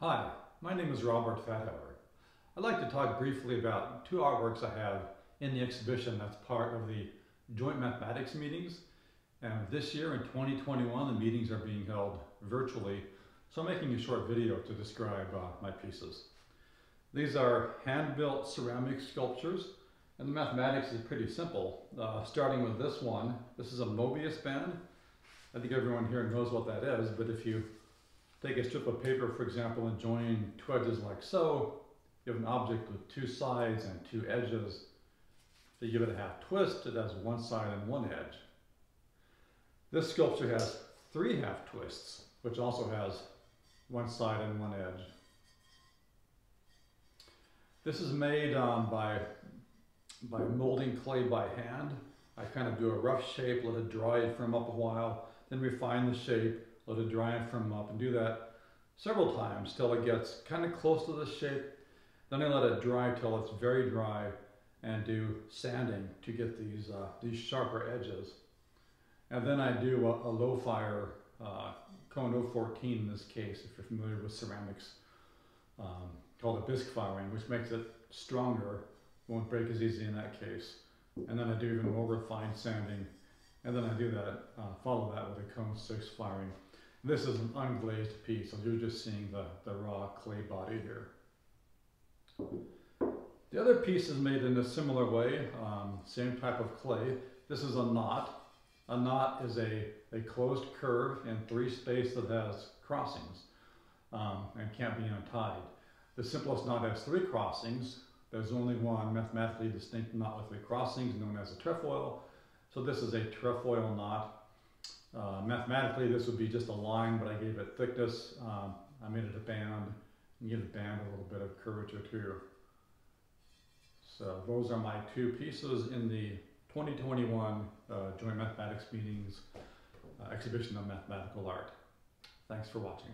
Hi, my name is Robert Fathauer. I'd like to talk briefly about two artworks I have in the exhibition that's part of the Joint Mathematics meetings. And this year in 2021, the meetings are being held virtually, so I'm making a short video to describe uh, my pieces. These are hand-built ceramic sculptures, and the mathematics is pretty simple. Uh, starting with this one, this is a Mobius band. I think everyone here knows what that is, but if you take a strip of paper, for example, and join two edges like so, you have an object with two sides and two edges. If you give it a half twist, it has one side and one edge. This sculpture has three half twists, which also has one side and one edge. This is made um, by, by molding clay by hand. I kind of do a rough shape, let it dry from up a while, then refine the shape, let it dry and firm up, and do that several times till it gets kind of close to the shape. Then I let it dry till it's very dry and do sanding to get these, uh, these sharper edges. And then I do a, a low fire uh, cone 014 in this case, if you're familiar with ceramics, um, called a bisque firing, which makes it stronger, won't break as easy in that case. And then I do even more refined sanding. And then I do that, uh, follow that with a cone 6 firing. This is an unglazed piece, so you're just seeing the, the raw clay body here. The other piece is made in a similar way, um, same type of clay. This is a knot. A knot is a, a closed curve in three space that has crossings um, and can't be untied. The simplest knot has three crossings. There's only one mathematically distinct knot with three crossings known as a trefoil. So this is a trefoil knot. Uh, mathematically, this would be just a line, but I gave it thickness. Um, I made it a band and give the band a little bit of curvature too. So those are my two pieces in the 2021 uh, Joint Mathematics Meetings uh, exhibition of mathematical art. Thanks for watching.